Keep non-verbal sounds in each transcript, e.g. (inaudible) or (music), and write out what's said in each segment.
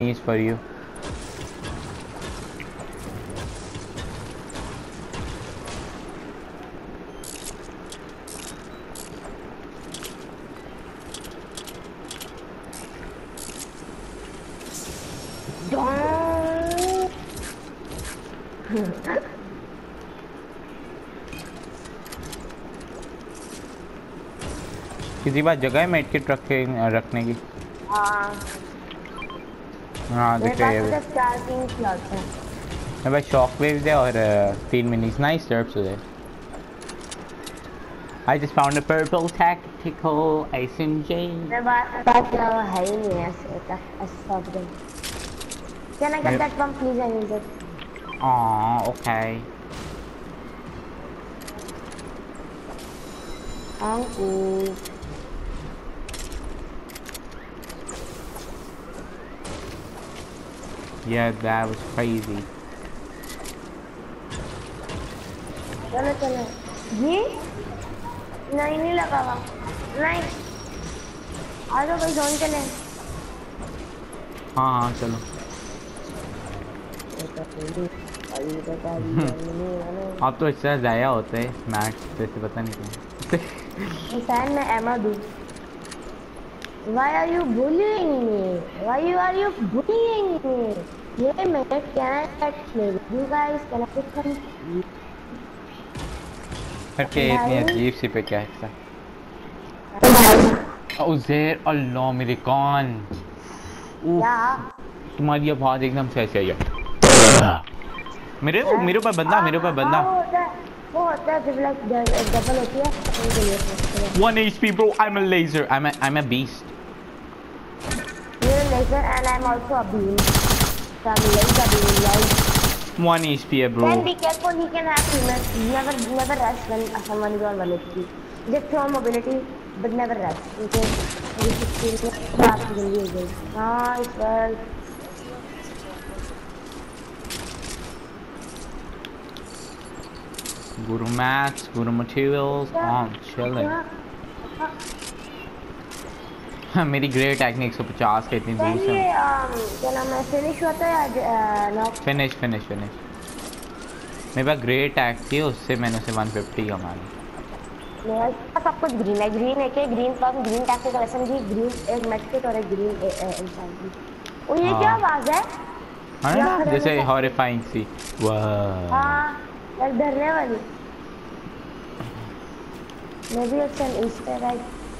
is for you. (laughs) किसी बात जगह है मेट किट रखे रखने की हाँ हाँ दिख रही है पास चार तीन स्लॉट्स हैं मेरे पास शॉक वेव्स है और uh, तीन मिनीस नाइस टर्प्स है I just found a purple tactical SMG. मेरे पास तो है ही नहीं ऐसे तक stop they Can I get that pump please I need it Aw, okay. Thank you Yeah, that was crazy. चलो चलो ये नहीं नहीं लगा हुआ नहीं आ जाओ भाई जोन चले हाँ हाँ चलो अब तो इससे ज़ाया होते हैं मैच जैसे पता नहीं क्यों इंसान में एमा दूँ Why are you bullying me? Why you are you bullying me? ये मैं can I get play you guys? Can I get some? करके इतनी अजीब सी पे क्या हिस्सा उजेर अल्लाह मेरे कान उफ, क्या तुम्हारी आवाज एकदम से ऐसे आई है मेरे मेरे ऊपर बंदा मेरे ऊपर बंदा हाँ, वो होता है वो होता है जब लाइक डबल होती है उनके लिए होता है। One HP bro I'm a laser I'm a I'm a beast You're a laser and I'm also a beam. So I'm a beam, like. One HP, bro. Then be careful, he can have humans. Never, never rush when someone is on 1 Just throw mobility, but never rush. Okay? it's well. Ah, guru mats, guru materials, oh, I'm chilling. (laughs) मेरी great technique 150 के इतनी दूर से क्या नाम है finish होता है या नॉक फिनिश फिनिश फिनिश मेरे पास ग्रेट टैग थी उससे मैंने उसे 150 कमा ली। मेरा पास सब कुछ ग्रीन है। ग्रीन एक है green pump green tactical SMG green एक मेडकिट और एक ग्रीन इंसान की और ये क्या हाँ। आवाज़ है? है ना जैसे हॉरिफाइंग सी। वाह। हाँ एक डरने वाली। मैं भी अच्छा इंस्टा है।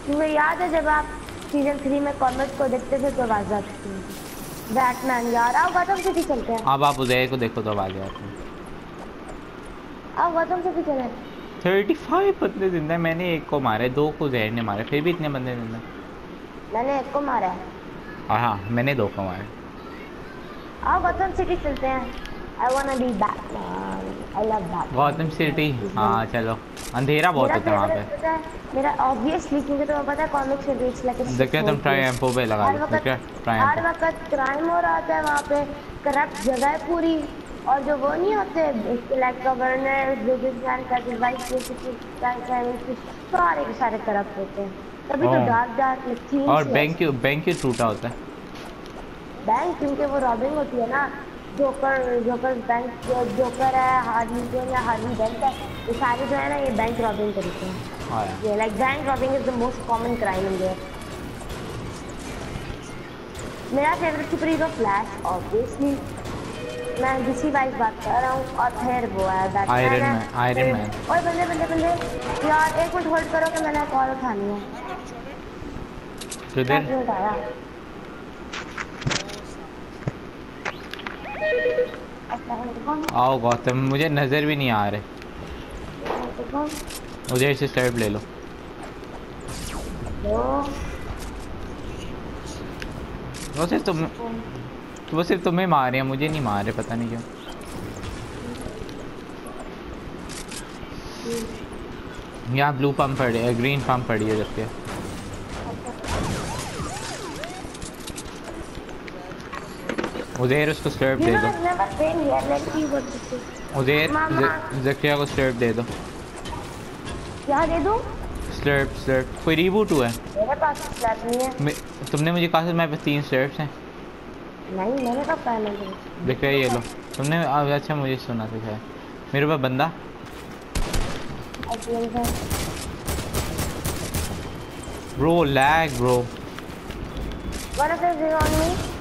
तुम्हें याद है जब आप सीज़न थ्री में कॉमिक को देखते थे तो आवाज़ आती थी बैटमैन यार आओ गौतम सिटी चलते हैं। अब आप उदय को देखो तो आवाज़ आती है। आओ गौतम सिटी चले। 35 बंदे ज़िंदा मैंने एक को मारे दो को जहर ने मारे फिर भी इतने बंदे ज़िंदा मैंने एक को मारा है। हाँ हाँ मैंने दो को मारे आओ गौतम सिटी चलते हैं। I want be Batman I love Batman Gotham city हाँ चलो। अंधेरा बहुत होता है वहाँ पे। मेरा ऑब्वियसली क्योंकि तुम्हें पता है कॉमिक्स में बीच लाइक देखते तुम ट्राई एम्पो पे लगा लो ठीक है? ट्राई हर वक्त क्राइम हो रहा होता है वहाँ पे। करप्ट जगह है पूरी। और जो वो नहीं होते लाइक गवर्नर बिजनेसमैन का वाइस सारे के सारे करप्ट होते हैं। तभी तो हाँ। डार्क डार्क और बैंक क्यों बैंक क्यों टूटा होता है? बैंक क्योंकि वो रॉबिंग होती है ना। जोकर जोकर बैंक जोकर है हार्वी जो है हार्वी बैंक है। ये सारे जो है ना ये बैंक रॉबिंग करते हैं। हाँ यार। Yeah, like bank robbing is the most common crime in there. मेरा favourite super hero flash obviously मैं डीसी वाइज बात कर रहा हूँ और फिर वो है बैटमैन है, Man, Iron फिर- ओए बंदे बंदे बंदे यार एक मिनट होल्ड करो कि मैंने कॉल उठानी है। किधर? कैसे उठाया आओ गौतम, मुझे नज़र भी नहीं आ रहे। वालेकुम। उधर से स्टर्प ले लो। वो सिर्फ़ तुम वो सिर्फ़ तुम्हें मार रहे हैं, मुझे नहीं मार रहे पता नहीं क्यों। यहाँ ब्लू पंप पड़ी है ग्रीन पंप पड़ी है जबकि उधर उसको स्टर्प दे दो. उधर। जकिया को स्टर्प दे दो। क्या दे दूँ? स्लर्प स्लर्प कोई रीबूट हुआ है? मेरे पास स्लैब नहीं है। तुमने मुझे कहा था मेरे पास तीन स्लर्प्स हैं। नहीं मैंने कब कहा मैंने देख ये लो। तुमने अब अच्छा मुझे सुना था शायद। मेरे पास बंदा। Bro lag bro this is on me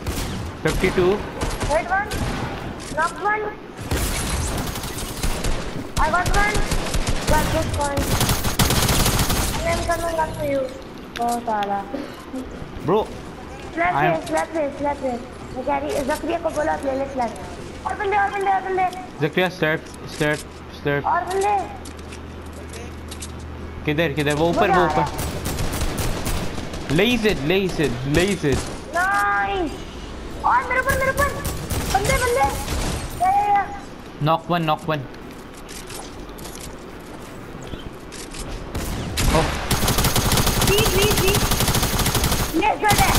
52 Hit one. Knock one. I got one. Got this point. And I'm coming back to you. Oh, Tala. slap it, slap it. मैं कह रही जक्रिया को बोला ले ले slap. और बंदे और बंदे और बंदे जक्रिया स्टर्ट स्टर्ट स्टर्ट और बंदे किधर किधर वो ऊपर वो ऊपर लेस इट लेस इट लेस इट और मेरे ऊपर मेरे ऊपर। बंदे बंदे। नॉक वन नॉक वन है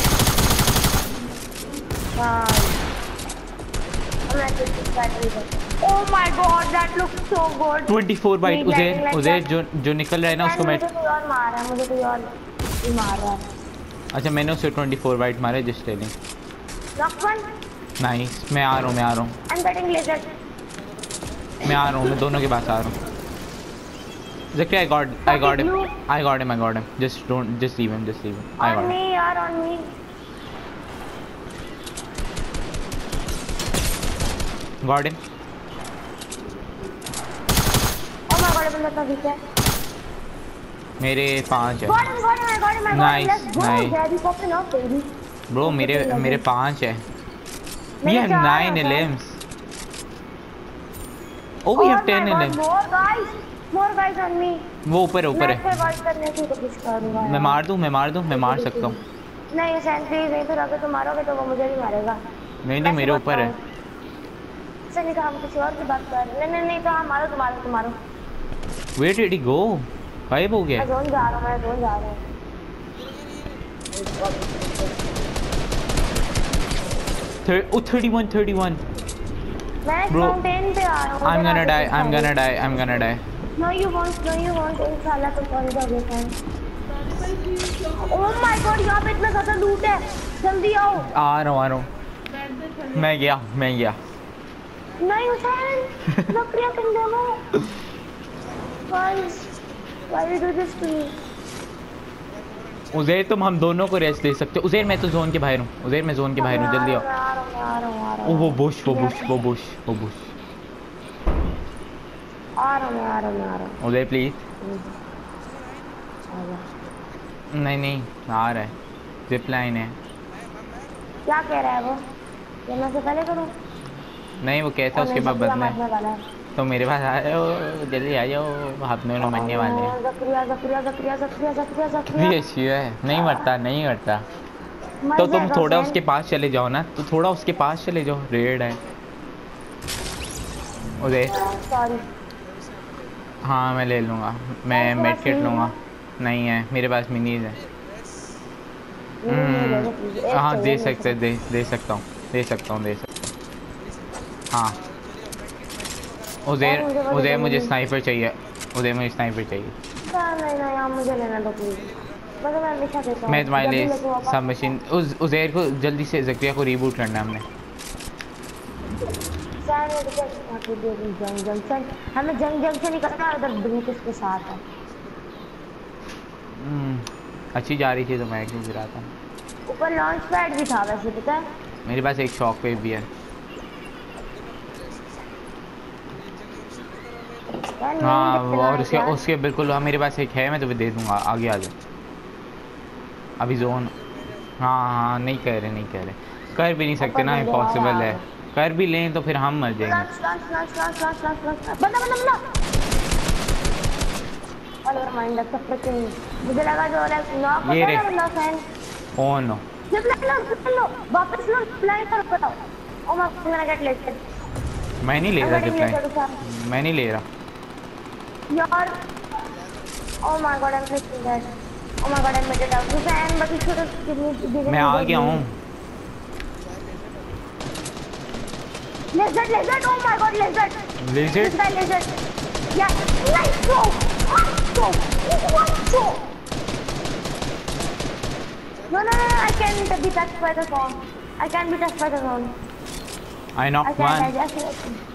Oh. My god, that looks so good. 24 बाइट नहीं, उधर like उधर जो जो निकल रहा है ना उसको मैं मुझे कोई और मार रहा है मुझे कोई और मार रहा अच्छा मैंने उसे 24 बाइट मारे just telling Knock one. Nice मैं आ रहा हूँ मैं आ रहा हूँ I'm getting laser. मैं आ रहा हूँ मैं दोनों के पास आ रहा हूँ Zaki, I got, I got him. I got him. I got him. Just don't, just leave him. Just leave him. I got him. me, yaar, on me. Got him. Oh my god, बंदा तो है. मेरे पाँच है. Got him, got him, I got him, I got him. Nice, nice. Bro, मेरे मेरे पाँच है. मेरे हैं, elims. Oh, we Oh have my ten God, elims. More guys, more guys on me. वो ऊपर ऊपर है. मैं मार दूँ मैं मार दूँ मैं मार सकता हूँ. नहीं सैन प्लीज़ नहीं फिर अगर तुम मारोगे तो वो मुझे भी मारेगा. नहीं नहीं मेरे ऊपर है. से नहीं कहा हम किसी और की बात कर। नहीं नहीं नहीं तो हाँ मारो तुम्हारो तुम्हारो Where did he go? गायब हो मैं गया. जोन जा रहा हूँ मैं जोन जा रहा हूँ Thir- oh, 31, 31. मैं Bro, माउंटेन पे आ रहा हूँ I'm मुझे gonna आगे die. कुछ I'm नहीं। gonna die. I'm gonna die. No you won't, no you won't. इंशाल्लाह तुम पहुंच जाओगे फैन ओह माय गॉड यहाँ पे इतना ज़्यादा लूट है जल्दी आओ आ रहा हूँ आ रहा हूँ. मैं गया मैं गया. नहीं हुसैन बकरियाँ तुम दोनों guys why you do this to me उजेर तुम हम दोनों को रेस्ट दे सकते हो। उजेर मैं तो जोन के बाहर हूँ। उजेर मैं जोन के बाहर हूँ जल्दी आओ। ओ वो बुश वो बुश वो बुश वो बुश हूँ हूँ हूँ उजेर प्लीज़ नहीं नहीं आ रहा है। जिप लाइन है। क्या कह रहा है वो? ये मैं से पहले करूँ? नहीं वो कहता उसके बाद बदला है। तो मेरे पास आ जाओ जल्दी आ जाओ हम दोनों मरने वाले हैं। ये है नहीं मरता नहीं मरता। तो तुम थोड़ा उसके पास चले जाओ ना तो थोड़ा उसके पास चले जाओ रेड है। उदय हाँ मैं ले लूँगा मैं मेड किट लूँगा। नहीं है मेरे पास मिनीज है। हम्म, हाँ दे सकते दे दे सकता हूँ दे सकता हूँ दे सकता हूँ। हाँ। उदय और मुझे स्नाइपर चाहिए। उदय मुझे स्नाइपर चाहिए। मतलब मैं तुम्हारे लिए सब मशीन उस उजैर को जल्दी से जक्रिया को रीबूट करना है हमने। जंग हमें जंग जंक्शन ही करना है उधर ब्रिटिश के साथ है। हम्म, अच्छी जा रही थी तो मैं क्यों गिरा था। ऊपर लॉन्च पैड भी था वैसे पता है? मेरे पास एक शॉक वेव भी है यार नहीं हाँ वो और उसके उसके बिल्कुल हाँ मेरे पास एक है मैं तुम्हें दे दूँगा आगे आ जाओ अभी जोन हाँ हाँ नहीं कह रहे नहीं कह रहे। कर भी नहीं सकते ना इम्पॉसिबल है। है। कर भी लें तो फिर हम मर जाएँगे। है ये रे। है ओ नो जिप लो लाइन बताओ। लेटेड मैं नहीं ले रहा. मैं नहीं ले रहा। यार oh my god I'm freaking dead oh my god I made it out Hussein but you should have given me मैं आ गया. हूँ Lizard, lizard, oh my god, lizard. Lizard? This lizard. Yeah, nice throw. Nice throw. One throw. No, no, no, I can't be touched by the phone. I can be touched by the zone. I I knocked. I one. just.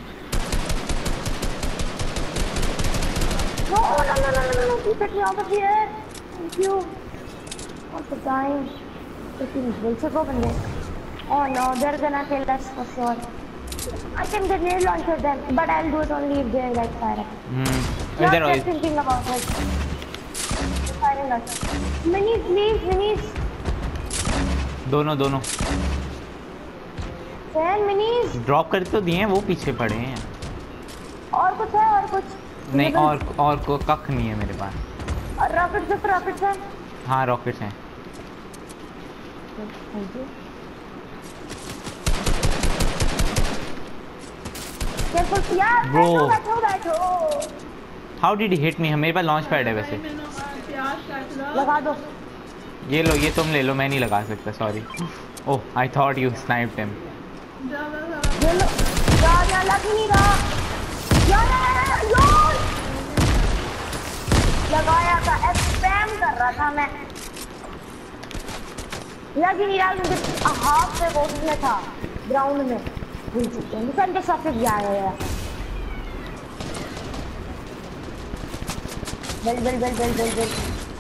No, no, no, no, no, no! Keep it me out of here. Thank you. What's the time? 15 minutes ago, बंदे. Oh no, they're gonna kill us for sure. I can grenade launcher them, but I'll do it only if they're like fire. Hmm Not आओ just thinking about it. Firing us. Minis, please, minis. दोनों दोनों minis. Drop कर तो दिए हैं वो पीछे पड़े हैं और कुछ है और कुछ नहीं और और को कख नहीं है मेरे पास। रॉकेट से रॉकेट से। हाँ रॉकेट्स हैं। बैठो हाउ डिड हिट मी मेरे पास लॉन्च पैड है वैसे। लगा दो। ये लो ये तुम ले लो मैं नहीं लगा सकता sorry oh I thought you sniped him ये लो। यार यार लग नहीं रहा। यार, लगाया था स्पैम कर रहा था मैं। लेकिन यार मुझे हाफ़ पे बहुत में था ग्राउंड में। भूल चुके हैं दुकान के साथ भी आया यार बिल बिल बिल बिल बिल बिल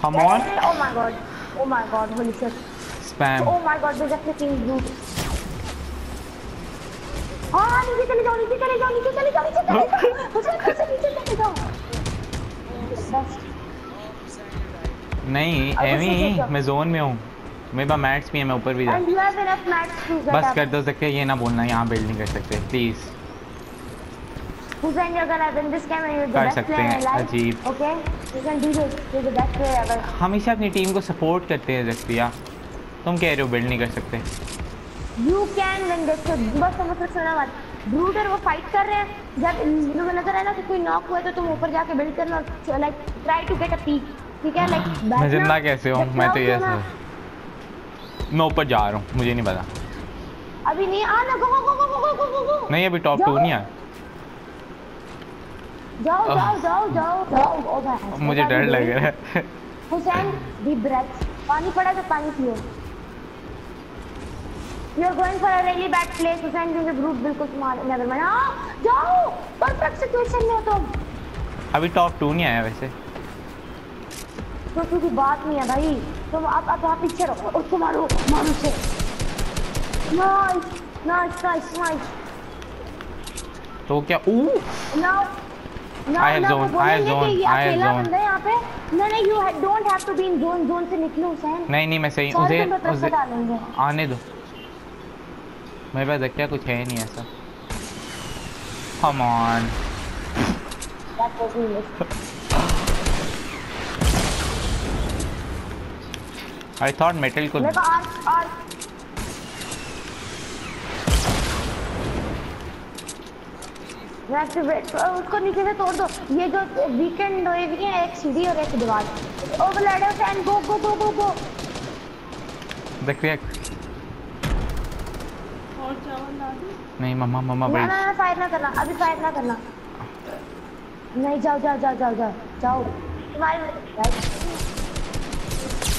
हम on oh my god oh my god holy shit spam oh my god this is flipping blue हाँ नीचे चले जाओ नीचे चले जाओ नीचे चले जाओ नीचे चले जाओ। नीचे चले जाओ। नहीं एवी मैं जोन में हूँ मेरे पास मैट्स भी है मैं ऊपर भी जा and you have enough mats to get बस कर दो सकते ये ना बोलना यहाँ बिल्ड नहीं कर सकते प्लीज़ कर सकते हैं. अजीब। हमेशा अपनी टीम को सपोर्ट करते हैं जख्तिया तुम कह रहे हो बिल्ड नहीं कर सकते You can win this. बस समझ कर सुना मत. ब्रूडर वो फाइट कर रहे हैं जब तुम्हें नज़र आए ना कि कोई नॉक हुआ है तो तुम ऊपर जाके बिल्ड करना like try to get a peek ठीक है लाइक मैं ज़िंदा कैसे हूँ? मैं तो ऐसे मैं ऊपर जा रहा हूँ मुझे नहीं पता। अभी नहीं आ ना गो गो गो गो गो गो गो नहीं अभी टॉप 2 नहीं आया जाओ जाओ जाओ जाओ जाओ। ओ भाई मुझे डर लग रहा है। हुसैन डीप ब्रेथ पानी पड़ा तो पानी पियो। You are going for a really bad place Hussain क्योंकि ग्रुप बिल्कुल small. Never mind. हाँ जाओ। Perfect situation में हो तुम। अभी टॉप 2 नहीं आया वैसे। तो की बात नहीं है भाई। तुम आप आप आप पीछे रहो उसको मारो मारो से नाइस नाइस नाइस नाइस। तो क्या ऊ? Now I have zone, I have zone, I have अकेला zone. बंदा है यहाँ पे। नहीं नहीं you don't have to be in zone zone से निकलो हुसैन नहीं नहीं मैं सही उसे उसे आने दो। मेरे पास क्या कुछ है नहीं ऐसा। Come on That was me. I thought metal को मेरे को आर्क आर्क एक्टिवेट उसको नीचे से तोड़ दो। ये जो वीकेंड है एक सीढ़ी और एक दीवार। ओवरलैड है फ़ैन गो गो गो गो गो देख रही नहीं मम्मा मम्मा ना ना ना फायर ना करना अभी फायर ना करना। नहीं जाओ जाओ जाओ जाओ जाओ जाओ। तुम्हारे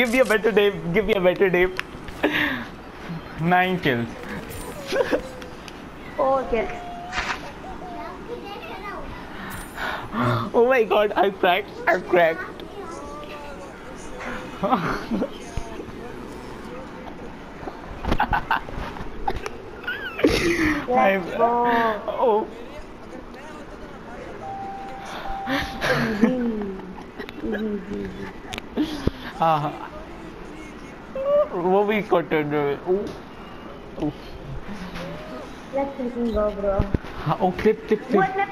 Give me a better name. Give me a better name. Nine kills. Oh, okay. Oh my god, I cracked. I cracked. I'm-. Oh, Easy. Easy, easy. हाँ वो भी cotton Let's freaking go, bro. हाँ ओ clip clip वो इतने